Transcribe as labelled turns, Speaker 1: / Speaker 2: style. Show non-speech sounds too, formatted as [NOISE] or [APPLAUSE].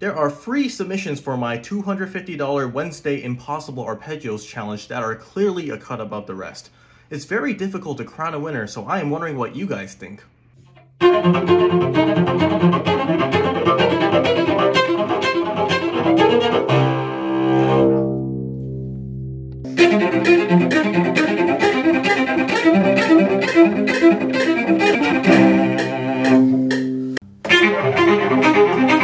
Speaker 1: There are free submissions for my $250 Wednesday Impossible Arpeggios challenge that are clearly a cut above the rest. It's very difficult to crown a winner, so I am wondering what you guys think. [LAUGHS]